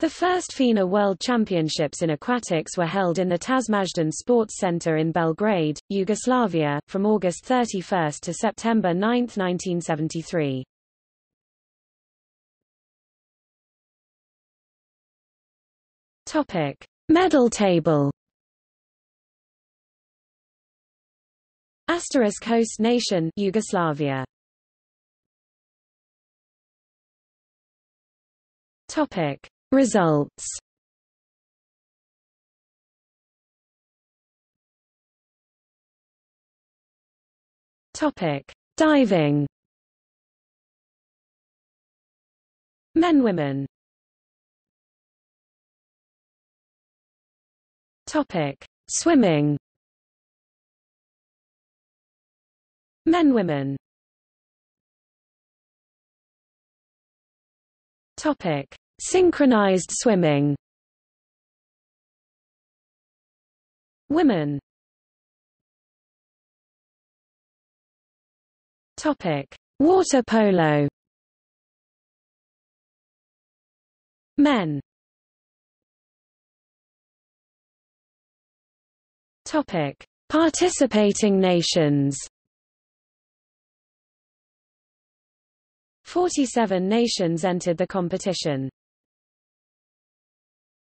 The first FINA World Championships in aquatics were held in the Tasmajdan Sports Centre in Belgrade, Yugoslavia, from August 31 to September 9, 1973. Topic: Medal table. Asterisk host nation Yugoslavia. Topic: Results Topic: Diving. Men women. Topic: Swimming. Men women. Topic: Synchronized swimming Women Topic: Water polo. Men. Topic: Participating nations. 47 nations entered the competition.